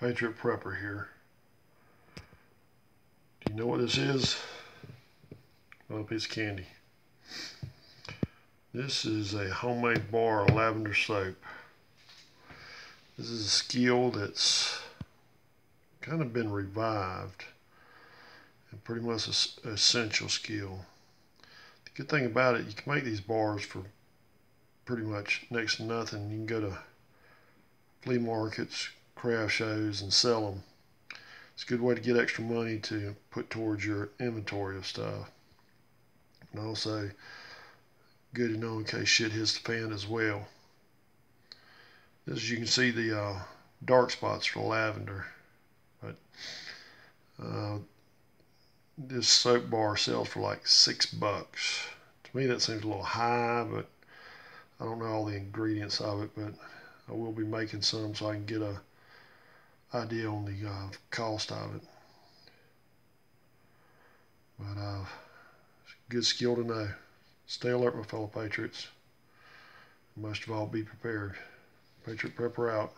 Patriot Prepper here. Do you know what this is? Well, of candy. This is a homemade bar of lavender soap. This is a skill that's kind of been revived and pretty much an essential skill. The good thing about it, you can make these bars for pretty much next to nothing. You can go to flea markets, craft shows, and sell them. It's a good way to get extra money to put towards your inventory of stuff. And also, good to know in case shit hits the fan as well. As you can see, the uh, dark spots for lavender. But uh, this soap bar sells for like six bucks. To me, that seems a little high, but I don't know all the ingredients of it. But I will be making some so I can get a idea on the uh, cost of it. But uh, it's a good skill to know. Stay alert, my fellow patriots. Most of all, be prepared. Patriot Prepper out.